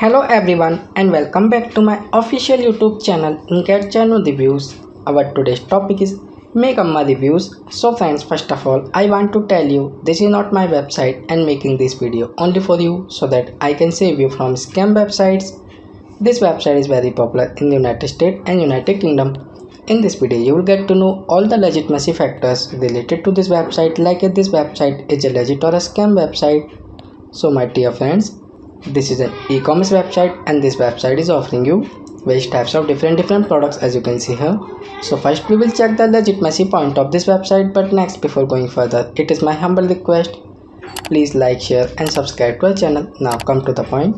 Hello everyone and welcome back to my official YouTube channel Get Genuine Reviews. Our today's topic is Magemma Reviews. So friends, first of all, I want to tell you this is not my website and making this video only for you so that I can save you from scam websites. This website is very popular in the United States and United Kingdom. In this video, you will get to know all the legitimacy factors related to this website like if this website is a legit or a scam website. So my dear friends, this is an e-commerce website and this website is offering you various types of different different products as you can see here. So first we will check the legitimacy point of this website but next before going further it is my humble request. Please like share and subscribe to our channel. Now come to the point.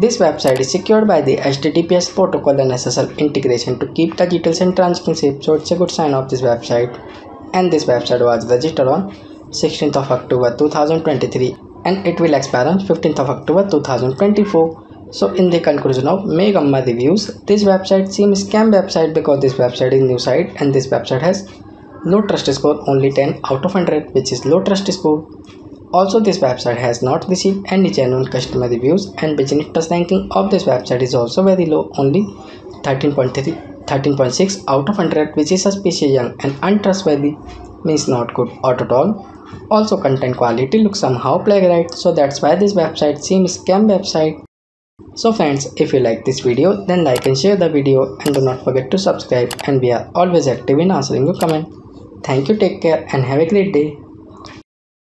This website is secured by the https protocol and ssl integration to keep the details and transparency so it's a good sign of this website. And this website was registered on 16th of october 2023 and it will expire on 15th of October 2024. So in the conclusion of Magemma reviews, this website seems scam website because this website is new site and this website has low trust score only 10 out of 100 which is low trust score. Also this website has not received any genuine customer reviews and business trust ranking of this website is also very low only 13.3 13.6 out of 100 which is suspicious young and untrustworthy means not good at all also content quality looks somehow plagiarized so that's why this website seems scam website. So friends if you like this video then like and share the video and do not forget to subscribe and we are always active in answering your comment. Thank you take care and have a great day.